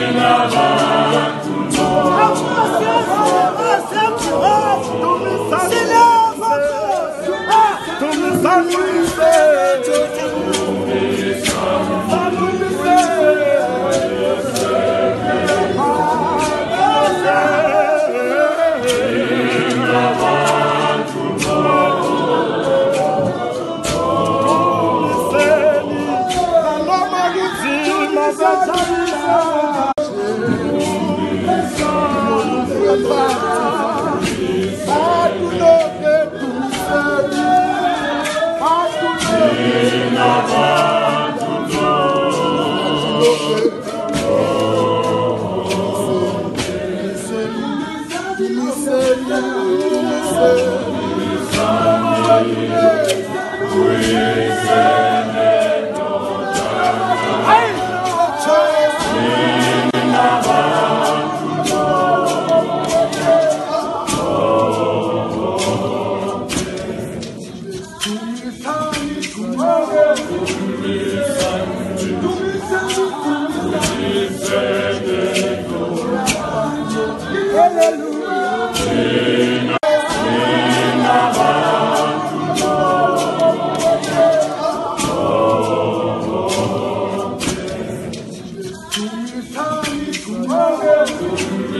Brasil! Yeah.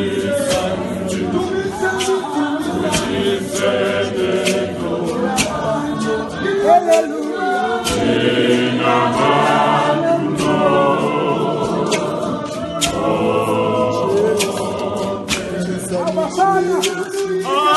Hallelujah. Oh!